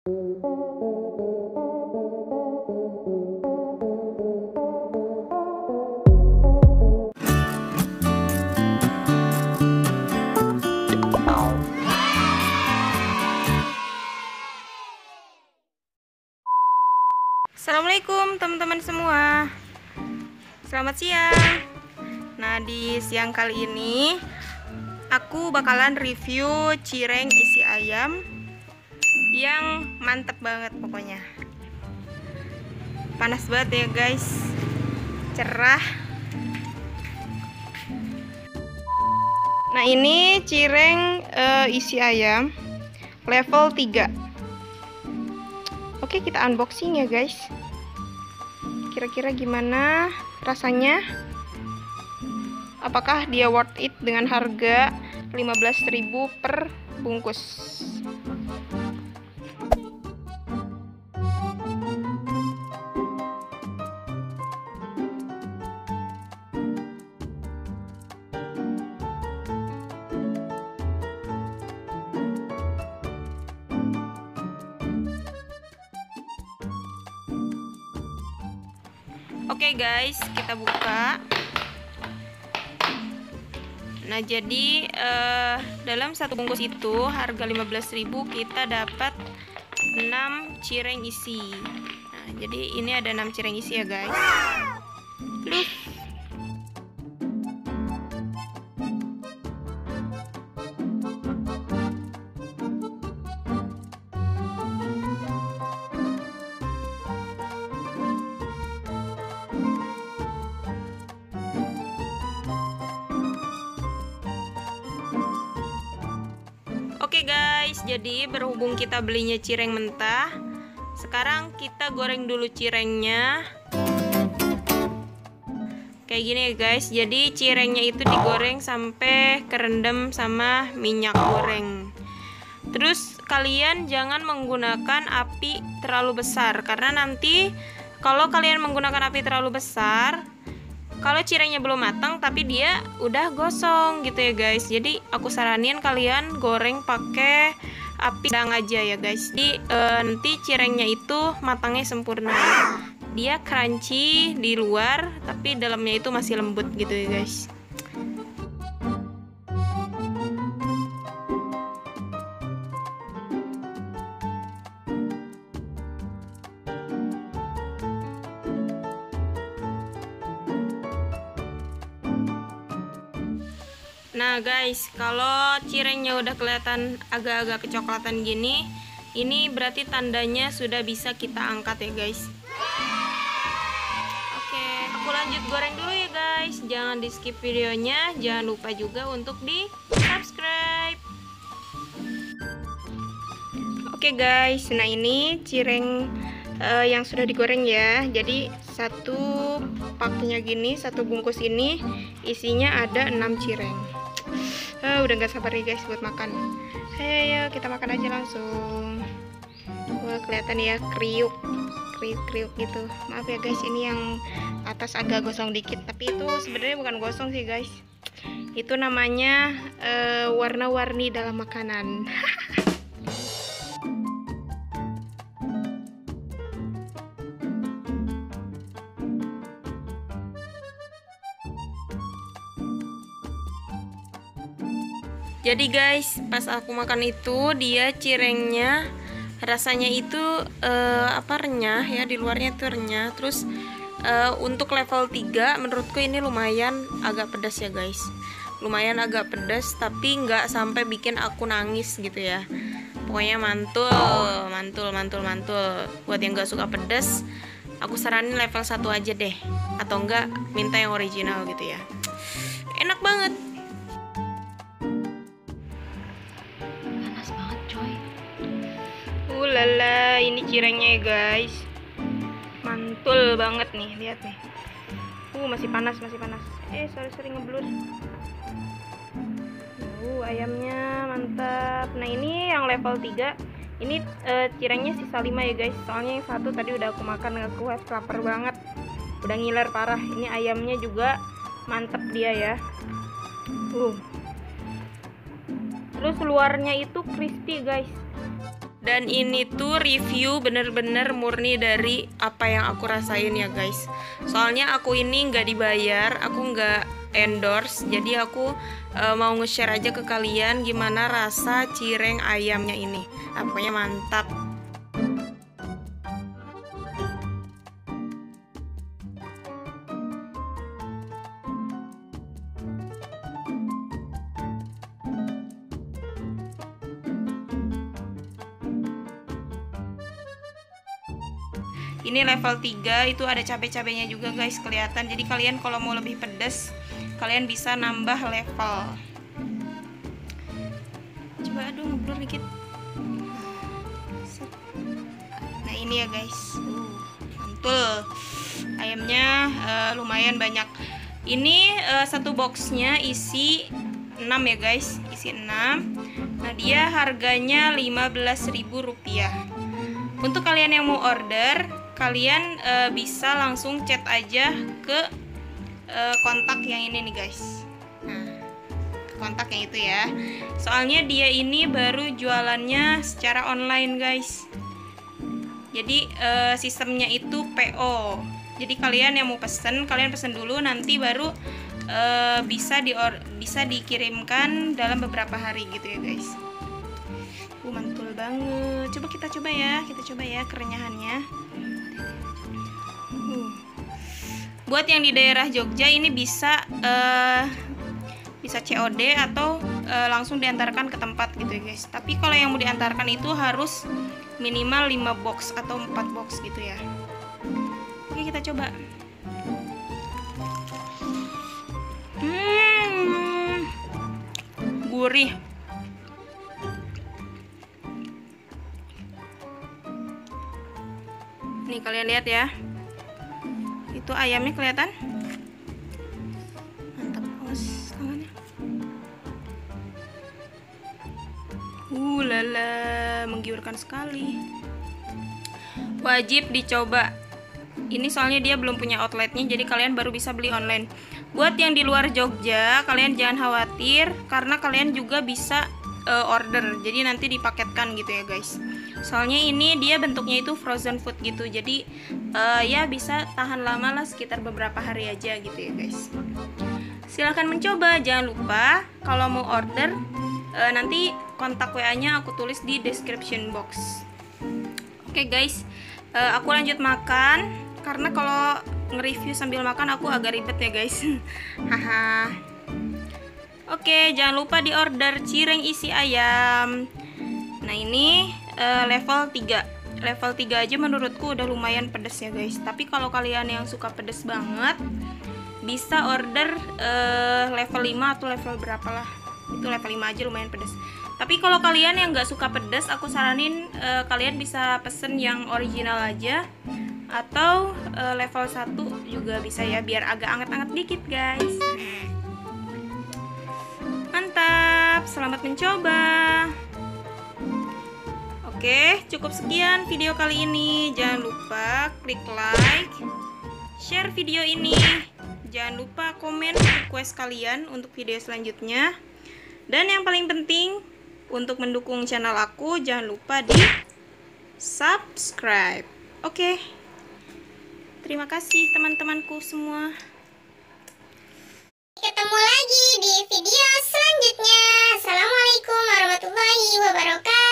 Assalamualaikum teman-teman semua. Selamat siang. Nah di siang kali ini Aku bakalan review cireng isi ayam Yang mantep banget pokoknya. Panas banget ya guys. Cerah. Nah ini cireng uh, isi ayam. Level 3 Oke kita unboxing ya guys. Kira-kira gimana rasanya? Apakah dia worth it dengan harga 15.000 per bungkus Oke okay guys, kita buka. Nah, jadi uh, dalam satu bungkus itu harga 15.000 kita dapat 6 cireng isi. Nah, jadi ini ada 6 cireng isi ya, guys. Look. Jadi berhubung kita belinya cireng mentah, sekarang kita goreng dulu cirengnya. Kayak gini ya guys, jadi cirengnya itu digoreng sampai kerendam sama minyak goreng. Terus kalian jangan menggunakan api terlalu besar karena nanti kalau kalian menggunakan api terlalu besar, kalau cirengnya belum matang tapi dia udah gosong gitu ya guys jadi aku saranin kalian goreng pakai api sedang aja ya guys. Jadi e, nanti cirengnya itu matangnya sempurna. Dia crunchy di luar tapi dalamnya itu masih lembut gitu ya guys Nah guys, kalau cirengnya udah kelihatan agak-agak kecoklatan gini, ini berarti tandanya sudah bisa kita angkat ya guys. Oke, aku lanjut goreng dulu ya guys. Jangan di skip videonya, jangan lupa juga untuk di subscribe. Oke guys, nah ini cireng uh, yang sudah digoreng ya. Jadi satu paknya gini, satu bungkus ini isinya ada 6 cireng uh, udah gak sabar nih guys buat makan. Ayo kita makan aja langsung. Wah kelihatan ya kriuk. Kriuk kriuk gitu. Maaf ya guys ini yang atas agak gosong dikit tapi itu sebenarnya bukan gosong sih guys. Itu namanya uh, warna-warni dalam makanan jadi guys pas aku makan itu dia cirengnya rasanya itu uh, apa renyah ya di luarnya itu renyah. Terus uh, untuk level 3 menurutku ini lumayan agak pedas ya guys. Lumayan agak pedas tapi nggak sampai bikin aku nangis gitu ya. Pokoknya mantul mantul mantul mantul. Buat yang nggak suka pedas aku saranin level 1 aja deh. Atau enggak minta yang original gitu ya. Enak banget lala ini cirengnya ya guys. Mantul banget nih lihat nih. Uh masih panas masih panas. Eh sorry sorry ngeblur. Uh ayamnya mantap. Nah ini yang level 3 ini uh, cirengnya sisa 5 ya guys. Soalnya yang satu tadi udah aku makan nggak kuat lapar banget. Udah ngiler parah. Ini ayamnya juga mantep dia ya. Uh. Terus luarnya itu crispy guys dan ini tuh review bener-bener murni dari apa yang aku rasain ya guys. Soalnya aku ini nggak dibayar aku nggak endorse. Jadi aku uh, mau nge-share aja ke kalian gimana rasa cireng ayamnya ini. Pokoknya mantap ini level 3 itu ada cabai-cabainya juga guys kelihatan. Jadi kalian kalau mau lebih pedas kalian bisa nambah level. Coba aduh ngobrol dikit. Nah ini ya guys. Uh, mantul. Ayamnya uh, lumayan banyak. Ini uh, satu boxnya isi 6 ya guys. Isi 6 nah dia harganya 15.000 rupiah. Untuk kalian yang mau order kalian uh, bisa langsung chat aja ke uh, kontak yang ini nih guys. Nah kontak yang itu ya. Soalnya dia ini baru jualannya secara online guys. Jadi uh, sistemnya itu PO jadi kalian yang mau pesen kalian pesen dulu nanti baru uh, bisa di bisa dikirimkan dalam beberapa hari gitu ya guys. Uh mantul banget. Coba kita coba ya kita coba ya kerenyahannya buat yang di daerah Jogja ini bisa uh, bisa COD atau uh, langsung diantarkan ke tempat gitu ya guys. Tapi kalau yang mau diantarkan itu harus minimal 5 box atau 4 box gitu ya. Oke kita coba. Hmm gurih kalian lihat ya. Itu ayamnya kelihatan? Mantap awas tangannya. Uh lala menggiurkan sekali. Wajib dicoba. Ini soalnya dia belum punya outletnya jadi kalian baru bisa beli online. Buat yang di luar Jogja kalian jangan khawatir karena kalian juga bisa uh, order. Jadi nanti dipaketkan gitu ya guys soalnya ini dia bentuknya itu frozen food gitu. Jadi uh, ya bisa tahan lama lah sekitar beberapa hari aja gitu ya guys. Silahkan mencoba. Jangan lupa kalau mau order uh, nanti kontak WA nya aku tulis di description box. Oke okay, guys. Uh, aku lanjut makan. Karena kalau nge-review sambil makan aku agak ribet ya guys. Haha. Oke, jangan lupa di order cireng isi ayam. Nah, ini uh, level 3. Level 3 aja menurutku udah lumayan pedes ya, guys. Tapi kalau kalian yang suka pedes banget, bisa order uh, level 5 atau level berapa lah. Itu level 5 aja lumayan pedes. Tapi kalau kalian yang nggak suka pedas, aku saranin uh, kalian bisa pesen yang original aja atau uh, level 1 juga bisa ya biar agak anget-anget dikit, guys. Mantap, selamat mencoba. Oke, cukup sekian video kali ini. Jangan lupa klik like, share video ini. Jangan lupa komen request kalian untuk video selanjutnya. Dan yang paling penting, untuk mendukung channel aku, jangan lupa di subscribe. Oke, terima kasih teman-temanku semua. Ketemu lagi di video selanjutnya. Assalamualaikum warahmatullahi wabarakatuh.